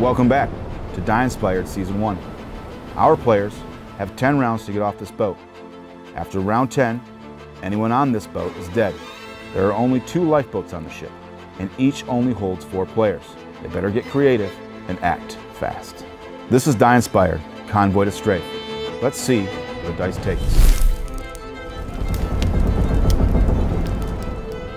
Welcome back to Die Inspired Season 1. Our players have 10 rounds to get off this boat. After round 10, anyone on this boat is dead. There are only two lifeboats on the ship, and each only holds four players. They better get creative and act fast. This is Die Inspired, Convoy to Straithe. Let's see where the dice take us.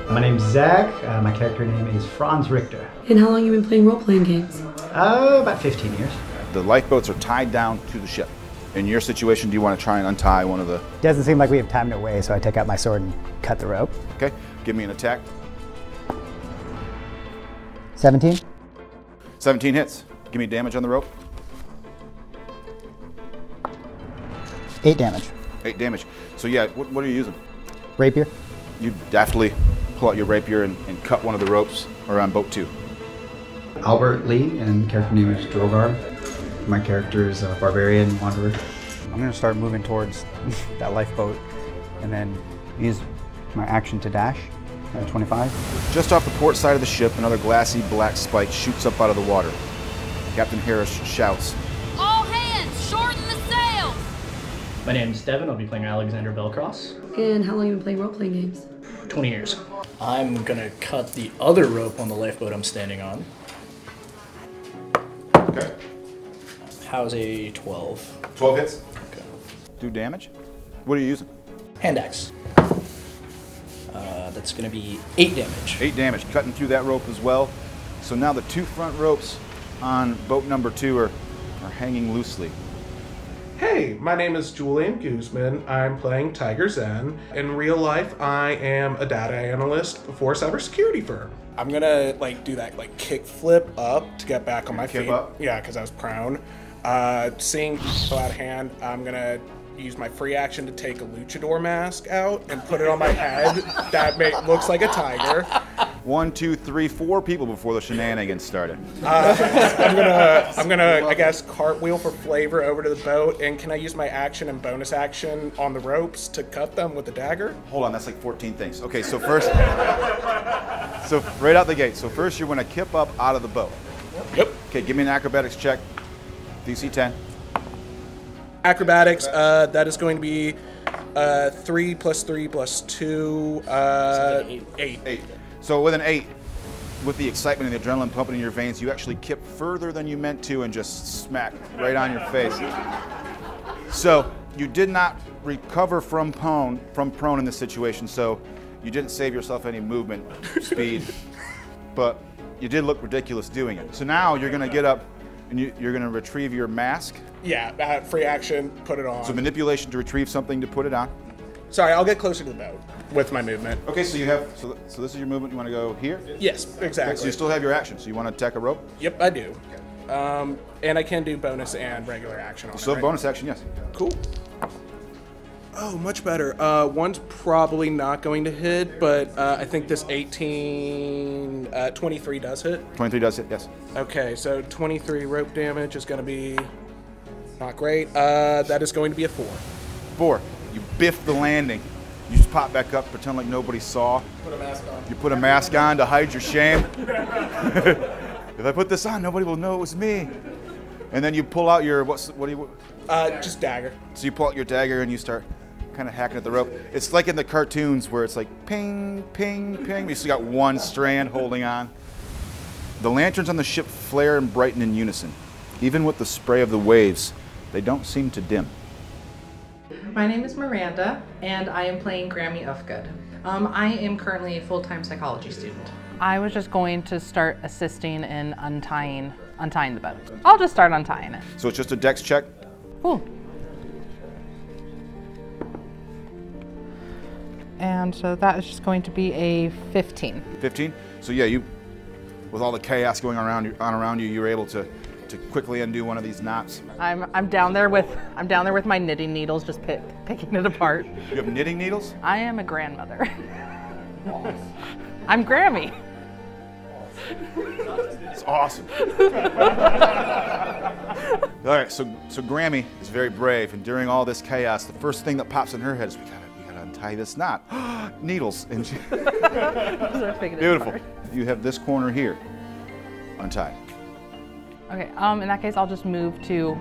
My name's Zach. Uh, my character name is Franz Richter. And how long you been playing role-playing games? Uh, about 15 years. The lifeboats are tied down to the ship. In your situation, do you want to try and untie one of the... Doesn't seem like we have time to wait, so I take out my sword and cut the rope. Okay, give me an attack. 17. 17 hits. Give me damage on the rope. 8 damage. 8 damage. So yeah, what, what are you using? Rapier. You deftly pull out your rapier and, and cut one of the ropes around boat 2. Albert Lee, and character name is Drogar. My character is a barbarian wanderer. I'm gonna start moving towards that lifeboat and then use my action to dash at 25. Just off the port side of the ship, another glassy black spike shoots up out of the water. Captain Harris shouts, All hands, shorten the sails! My name is Devin. I'll be playing Alexander Belcross. And how long have you been playing role-playing games? 20 years. I'm gonna cut the other rope on the lifeboat I'm standing on. Okay. How's a 12? 12 hits. Okay. Do damage? What are you using? Hand axe. Uh, that's gonna be 8 damage. 8 damage, cutting through that rope as well. So now the two front ropes on boat number 2 are, are hanging loosely. Hey, my name is Julian Guzman. I'm playing Tiger Zen. In real life, I am a data analyst for a cybersecurity firm. I'm gonna like do that like kick flip up to get back on my feet. up? Yeah, because I was prone. Uh, seeing out of hand, I'm gonna use my free action to take a luchador mask out and put it on my head. that may, looks like a tiger. One, two, three, four people before the shenanigans started. I'm gonna, I'm gonna, I guess, cartwheel for flavor over to the boat. And can I use my action and bonus action on the ropes to cut them with the dagger? Hold on, that's like 14 things. Okay, so first, so right out the gate. So first, you're going to kip up out of the boat. Yep. Okay, give me an acrobatics check. DC 10. Acrobatics, uh, that is going to be uh, three plus three plus two, uh, eight. eight. Eight. So with an eight, with the excitement and the adrenaline pumping in your veins, you actually kip further than you meant to and just smack right on your face. So you did not recover from prone from prone in this situation. So you didn't save yourself any movement speed, but you did look ridiculous doing it. So now you're going to get up and you, you're going to retrieve your mask. Yeah, uh, free action, put it on. So manipulation to retrieve something to put it on. Sorry, I'll get closer to the boat with my movement. Okay, so you have so, so this is your movement. You want to go here. Yes, Okay, exactly. so you still have your action. So you want to attack a rope. Yep, I do. Um, and I can do bonus and regular action on So it. right? bonus action, yes. Cool. Oh, much better. Uh, one's probably not going to hit, but uh, I think this 18, uh, 23 does hit. 23 does hit, yes. Okay, so 23 rope damage is going to be not great. Uh, that is going to be a four. Four, you biff the landing. You just pop back up, pretend like nobody saw. Put a mask on. You put a mask on to hide your shame. if I put this on, nobody will know it was me. And then you pull out your what's what do you? Uh, just dagger. So you pull out your dagger and you start kind of hacking at the rope. It's like in the cartoons where it's like ping, ping, ping. You still got one strand holding on. The lanterns on the ship flare and brighten in unison. Even with the spray of the waves, they don't seem to dim. My name is Miranda, and I am playing Grammy Ufgood. Um, I am currently a full-time psychology student. I was just going to start assisting in untying untying the boat. I'll just start untying it. So it's just a dex check. Cool. And so that is just going to be a 15. 15. So yeah, you, with all the chaos going around on around you, you're able to, to quickly undo one of these knots. I'm, I'm down there with I'm down there with my knitting needles, just pick, picking it apart. You have knitting needles. I am a grandmother. I'm Grammy. It's awesome. all right, so so Grammy is very brave, and during all this chaos, the first thing that pops in her head is we gotta we gotta untie this knot. Needles. And she, Those are picking it beautiful. You have this corner here untied. Okay, um, in that case, I'll just move to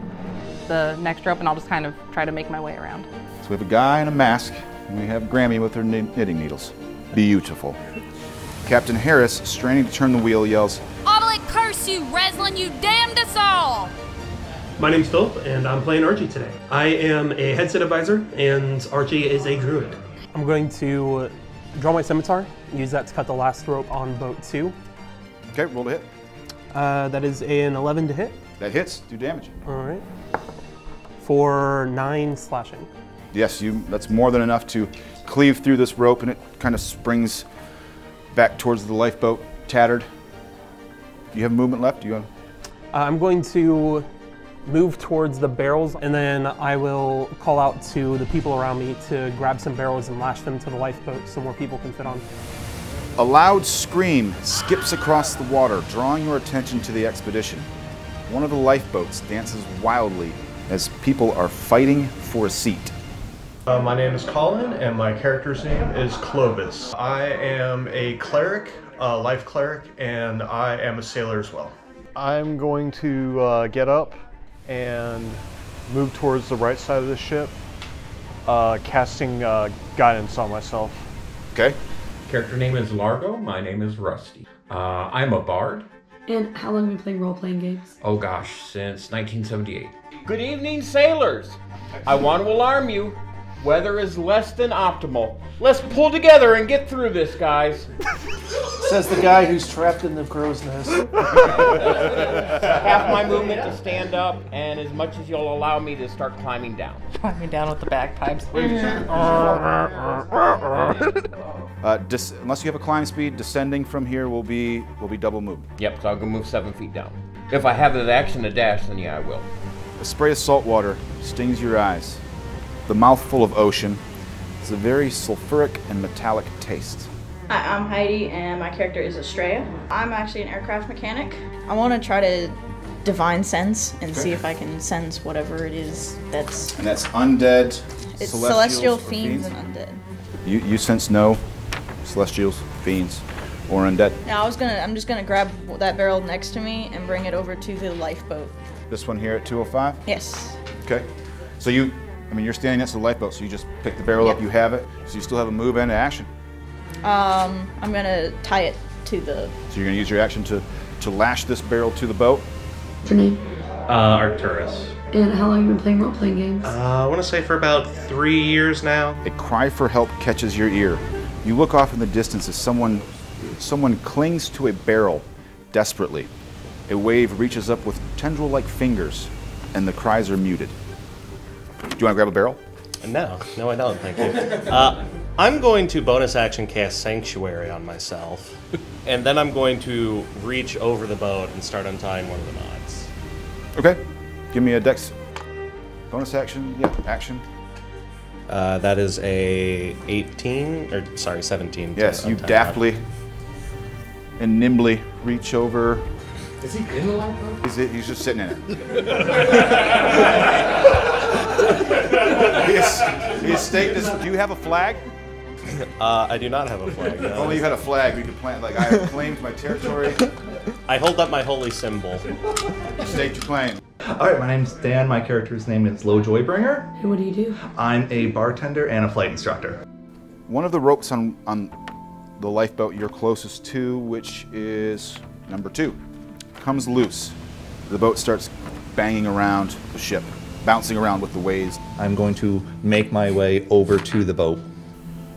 the next rope and I'll just kind of try to make my way around. So we have a guy in a mask, and we have Grammy with her knitting needles. Beautiful. Captain Harris, straining to turn the wheel, yells, Obelisk curse you, Reslin, you damned us all! My name's Philip, and I'm playing Archie today. I am a headset advisor, and Archie is a druid. I'm going to draw my scimitar, use that to cut the last rope on boat two. Okay, roll to hit. Uh, that is an 11 to hit. That hits. Do damage. All right. For nine slashing. Yes, you. That's more than enough to cleave through this rope, and it kind of springs back towards the lifeboat, tattered. Do you have movement left? Do you? Have... Uh, I'm going to move towards the barrels, and then I will call out to the people around me to grab some barrels and lash them to the lifeboat so more people can fit on. A loud scream skips across the water, drawing your attention to the expedition. One of the lifeboats dances wildly as people are fighting for a seat. Uh, my name is Colin, and my character's name is Clovis. I am a cleric, a life cleric, and I am a sailor as well. I'm going to uh, get up and move towards the right side of the ship, uh, casting uh, guidance on myself. Okay. Character name is Largo. My name is Rusty. Uh, I'm a bard. And how long have you been playing role playing games? Oh gosh, since 1978. Good evening, sailors. I want to alarm you. Weather is less than optimal. Let's pull together and get through this, guys. Says the guy who's trapped in the crow's nest. Half my movement to stand up, and as much as you'll allow me to start climbing down. Climbing down with the bagpipes. Uh, dis- unless you have a climb speed, descending from here will be will be double move. Yep, so I'll go move seven feet down. If I have the action to dash, then yeah, I will. A spray of salt water stings your eyes. The mouthful of ocean. It's a very sulfuric and metallic taste. Hi, I'm Heidi, and my character is Estrella. I'm actually an aircraft mechanic. I want to try to divine sense and see if I can sense whatever it is that's. And that's undead, It's celestial or fiends and undead. You, you sense no celestials, fiends, or undead. Now I was gonna, I'm just gonna grab that barrel next to me and bring it over to the lifeboat. This one here at 205? Yes. Okay. So you, I mean, you're standing next to the lifeboat, so you just pick the barrel up, you have it, so you still have a move and action. Um, I'm gonna tie it to the. So you're gonna use your action to, to lash this barrel to the boat. What's your name? Uh, Arcturus. And how long have you been playing role playing games? Uh, I want to say for about three years now. A cry for help catches your ear. You look off in the distance as someone, someone clings to a barrel desperately. A wave reaches up with tendril-like fingers, and the cries are muted. Do you want to grab a barrel? No, no, I don't. Thank you. Uh, I'm going to bonus action cast Sanctuary on myself, and then I'm going to reach over the boat and start untying one of the knots. Okay. Give me a dex. Bonus action. Yeah, action. Uh, that is a 18, or sorry, 17. Yes, you untie the knot. and nimbly reach over. Is he in the lifeboat? He's, he's just sitting in it. he is, he this. Do you have a flag? Uh, I do not have a flag. If No. only you had a flag, we could plant. Like I have claimed my territory. I hold up my holy symbol. State your claim. All right, my name's Dan. My character's name is Low Joybringer. And what do you do? I'm a bartender and a flight instructor. One of the ropes on on the lifeboat you're closest to, which is number two, comes loose. The boat starts banging around the ship, bouncing around with the waves. I'm going to make my way over to the boat.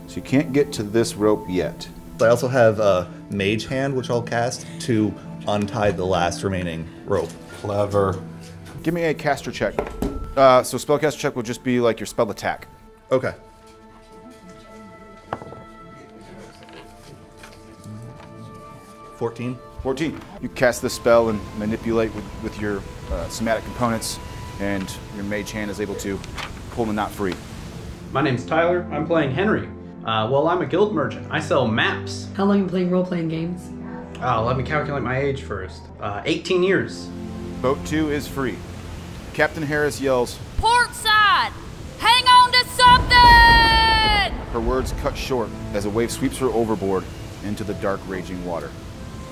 So you can't get to this rope yet. I also have a mage hand, which I'll cast to untie the last remaining rope. Clever. Give me a caster check. Uh, so spellcaster check will just be like your spell attack. Okay. Fourteen. 14. You cast this spell and manipulate with, with your uh, somatic components, and your mage hand is able to pull the knot free. My name's Tyler. I'm playing Henry. Uh, well, I'm a guild merchant. I sell maps. How long have you been playing role playing games? Uh, let me calculate my age first. Uh, 18 years. Boat 2 is free. Captain Harris yells, Port side! Hang on to something! her words cut short as a wave sweeps her overboard into the dark, raging water.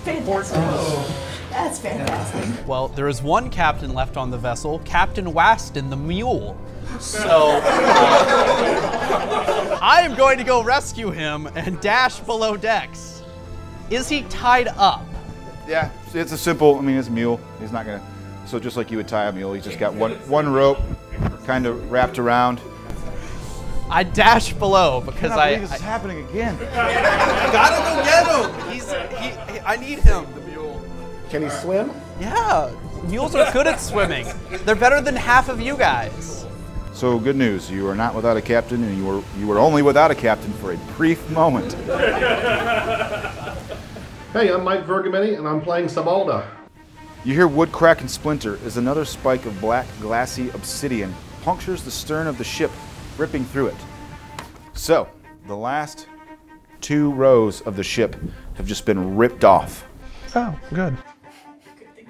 Fantastic. That's fantastic. Well, there is one captain left on the vessel, Captain Waston the mule. So uh, I am going to go rescue him and dash below decks. Is he tied up? Yeah, it's a simple. I mean, it's a mule. He's not gonna. So just like you would tie a mule, he's just got one one rope, kind of wrapped around. I dash below because cannot I. believe this is happening again. gotta go get him. He's. He, he- I need him. The mule. Can he swim? Yeah, mules are good at swimming. They're better than half of you guys. So good news, you are not without a captain, and you were you were only without a captain for a brief moment. Hey, I'm Mike Vergamini, and I'm playing Sabalda. You hear wood crack and splinter as another spike of black, glassy obsidian punctures the stern of the ship, ripping through it. So, the last two rows of the ship have just been ripped off. Oh, good.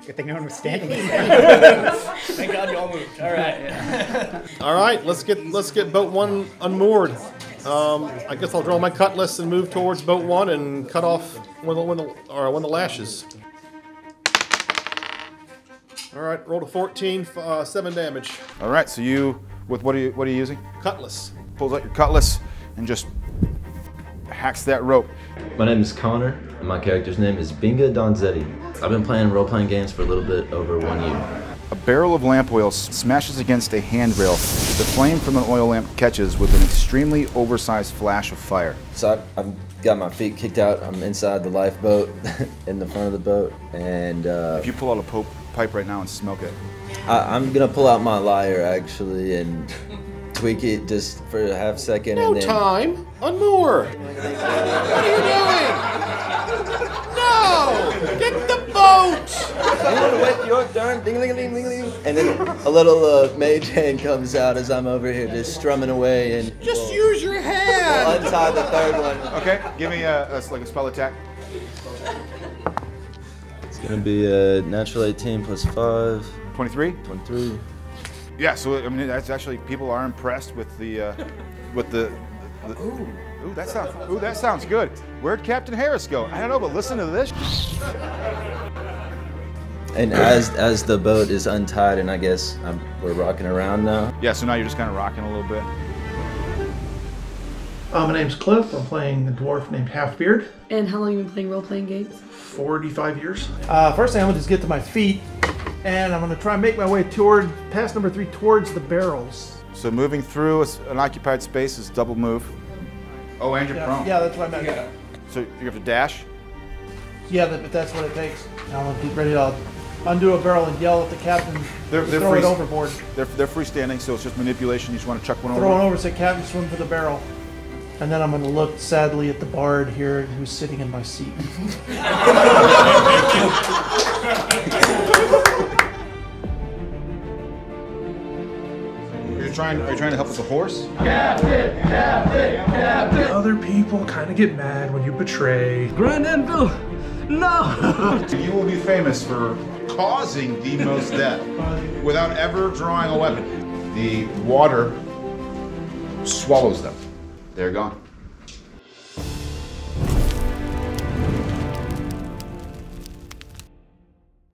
Good thing no one was standing. Thank God y'all moved. All right. All right, let's get let's get boat one unmoored. Um, I guess I'll draw my cutlass and move towards boat one and cut off one of the, one of the, or one of the lashes. All right, rolled a 14, f- uh, seven damage. All right, so you with what are you what are you using? Cutlass. Pulls out your cutlass and just hacks that rope. My name is Connor, and my character's name is Binga Donzetti. I've been playing role playing games for a little bit over one year. A barrel of lamp oil smashes against a handrail. The flame from an oil lamp catches with an extremely oversized flash of fire. So I've, I've got my feet kicked out. I'm inside the lifeboat in the front of the boat, and uh, If you pull out a po- pipe right now and smoke it, I, I'm gonna pull out my lyre actually and tweak it just for a half second, No and then time. Unmoor. What are you doing? No! Get the boat! wet your darn ding ding ding ding ding. And then a little uh, mage hand comes out as I'm over here just strumming away and Just use your hand. we'll untie the third one. Okay, give me a, a like a spell attack. It's gonna be a natural 18 plus 5. 23? 23. Yeah, so I mean that's actually people are impressed with the uh, with the, the ooh, ooh that sounds ooh that sounds good. Where'd Captain Harris go? I don't know, but listen to this. And as as the boat is untied and I guess I'm, we're rocking around now. Yeah, so now you're just kind of rocking a little bit. Uh, my name's Cliff. I'm playing a dwarf named Halfbeard. And how long have you been playing role playing games? 45 years. Uh, first thing I'm gonna just get to my feet, and I'm gonna try and make my way toward past number three towards the barrels. So moving through a s- an occupied space is double move. Oh, and you're Yeah, prone. yeah, that's what I meant. So you have to dash. Yeah, but that's what it takes. Now I'm gonna get ready to undo a barrel and yell at the captain. They're, to they're throw free, it overboard. They're, they're freestanding, so it's just manipulation. You just want to chuck one over. Throw it over. over, say captain, swim for the barrel. And then I'm gonna look sadly at the bard here who's sitting in my seat. Are you trying? Are you trying to help with the horse? Captain, captain, captain. Other people kind of get mad when you betray. Grand Anvil, no! you will be famous for causing the most death without ever drawing a weapon. The water swallows them. They're gone.